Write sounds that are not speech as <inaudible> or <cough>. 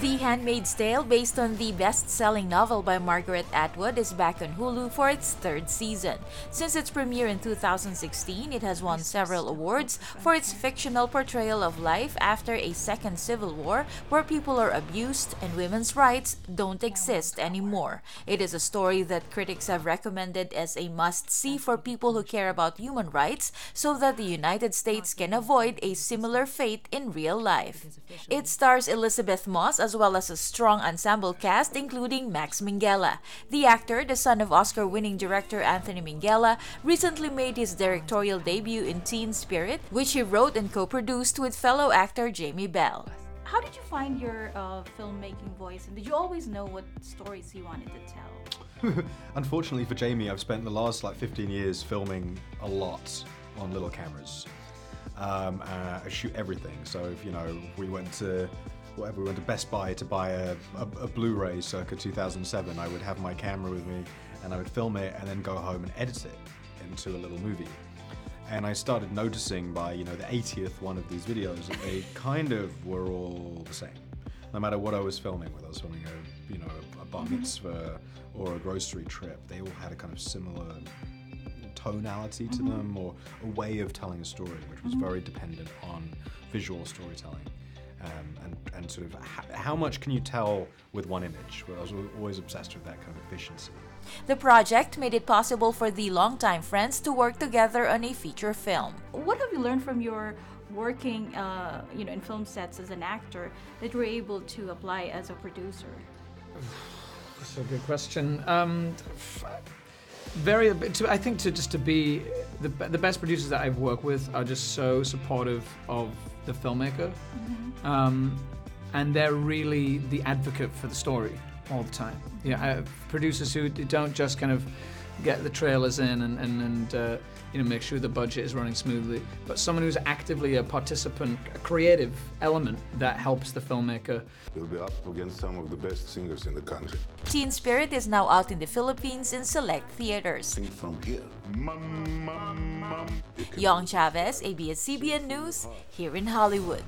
The Handmaid's Tale, based on the best-selling novel by Margaret Atwood, is back on Hulu for its third season. Since its premiere in 2016, it has won several awards for its fictional portrayal of life after a second civil war where people are abused and women's rights don't exist anymore. It is a story that critics have recommended as a must-see for people who care about human rights so that the United States can avoid a similar fate in real life. It stars Elisabeth Moss as well as a strong ensemble cast including Max Minghella. The actor, the son of Oscar-winning director Anthony Minghella, recently made his directorial debut in Teen Spirit, which he wrote and co-produced with fellow actor Jamie Bell. How did you find your uh, filmmaking voice, and did you always know what stories you wanted to tell? <laughs> Unfortunately for Jamie, I've spent the last like 15 years filming a lot on little cameras. Um, uh, I shoot everything. So if you know we went to whatever we went to Best Buy to buy a, a, a, Blu-ray circa 2007, I would have my camera with me and I would film it and then go home and edit it into a little movie. And I started noticing by you know the 80th one of these videos that they kind of were all the same. No matter what I was filming, whether I was filming a you know a bar mm-hmm. mitzvah or a grocery trip, they all had a kind of similar tonality to mm-hmm. them or a way of telling a story, which was mm-hmm. very dependent on visual storytelling. Um, and, and sort of how much can you tell with one image? Well, I was always obsessed with that kind of efficiency. The project made it possible for the longtime friends to work together on a feature film. What have you learned from your working, uh, you know, in film sets as an actor that you were able to apply as a producer? <sighs> That's a good question. Um, very to, i think to just to be the, the best producers that i've worked with are just so supportive of the filmmaker mm-hmm. um, and they're really the advocate for the story all the time yeah you know, producers who don't just kind of get the trailers in and, and, and uh, you know, make sure the budget is running smoothly. But someone who's actively a participant, a creative element that helps the filmmaker. You'll be up against some of the best singers in the country. Teen Spirit is now out in the Philippines in select theaters. Sing from here. Yong Chavez, ABS-CBN News, here in Hollywood.